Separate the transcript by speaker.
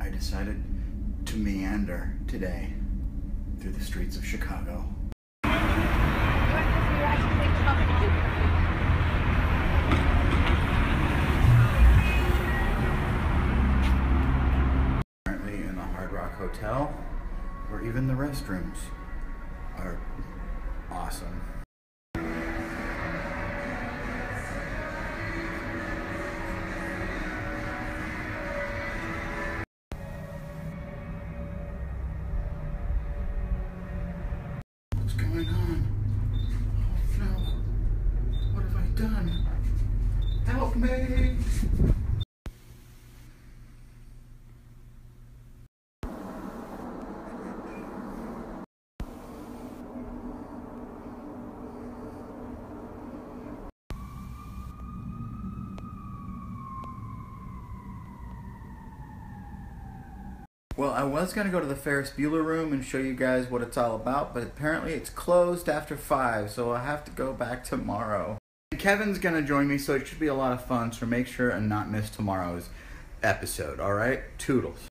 Speaker 1: I decided to meander today through the streets of Chicago. Currently in the Hard Rock Hotel, where even the restrooms are awesome. Me! Well, I was going to go to the Ferris Bueller room and show you guys what it's all about, but apparently it's closed after 5, so I'll have to go back tomorrow. Kevin's to join me, so it should be a lot of fun, so make sure and not miss tomorrow's episode, alright? Toodles.